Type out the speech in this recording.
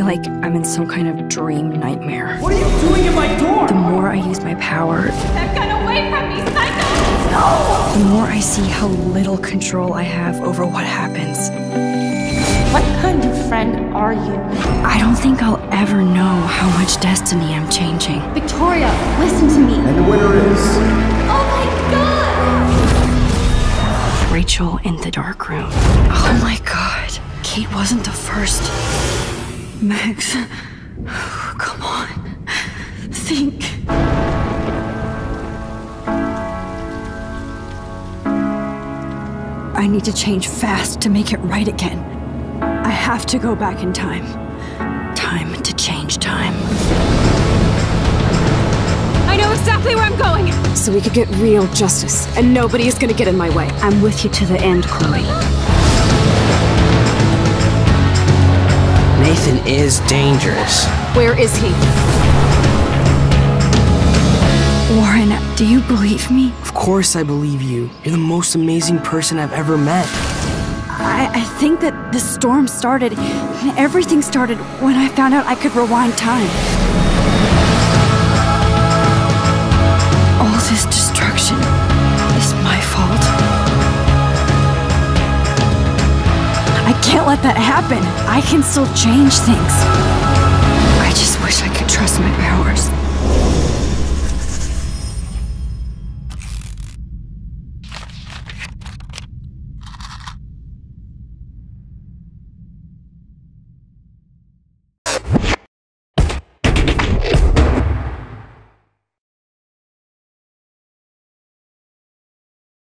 I'm in some kind of dream nightmare. What are you doing in my door? The more I use my power, That gun away from me, psycho! the more I see how little control I have over what happens. What kind of friend are you? I don't think I'll ever know how much destiny I'm changing. Victoria, listen to me. And the winner is. Oh my god! Rachel in the dark room. Oh my god. Kate wasn't the first. Max, come on. Think. I need to change fast to make it right again. I have to go back in time. Time to change time. I know exactly where I'm going! So we could get real justice, and nobody is gonna get in my way. I'm with you to the end, Chloe. Nathan is dangerous. Where is he? Warren, do you believe me? Of course I believe you. You're the most amazing person I've ever met. I, I think that the storm started, everything started when I found out I could rewind time. Let that happen. I can still change things. I just wish I could trust.